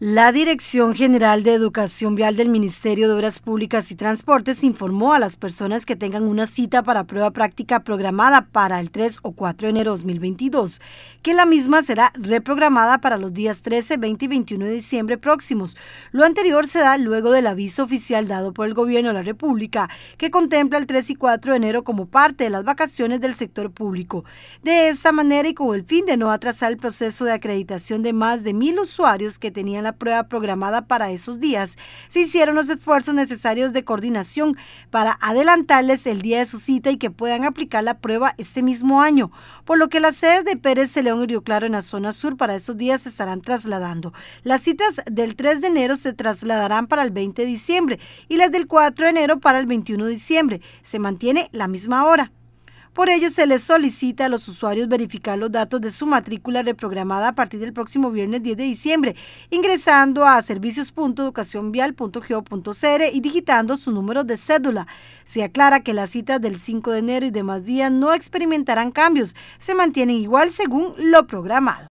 La Dirección General de Educación Vial del Ministerio de Obras Públicas y Transportes informó a las personas que tengan una cita para prueba práctica programada para el 3 o 4 de enero de 2022 que la misma será reprogramada para los días 13, 20 y 21 de diciembre próximos. Lo anterior se da luego del aviso oficial dado por el Gobierno de la República que contempla el 3 y 4 de enero como parte de las vacaciones del sector público. De esta manera y con el fin de no atrasar el proceso de acreditación de más de mil usuarios que tenían la prueba programada para esos días, se hicieron los esfuerzos necesarios de coordinación para adelantarles el día de su cita y que puedan aplicar la prueba este mismo año, por lo que las sedes de Pérez León y Río Claro en la zona sur para esos días se estarán trasladando. Las citas del 3 de enero se trasladarán para el 20 de diciembre y las del 4 de enero para el 21 de diciembre. Se mantiene la misma hora. Por ello, se les solicita a los usuarios verificar los datos de su matrícula reprogramada a partir del próximo viernes 10 de diciembre, ingresando a servicios.educacionvial.geo.cr y digitando su número de cédula. Se aclara que las citas del 5 de enero y demás días no experimentarán cambios, se mantienen igual según lo programado.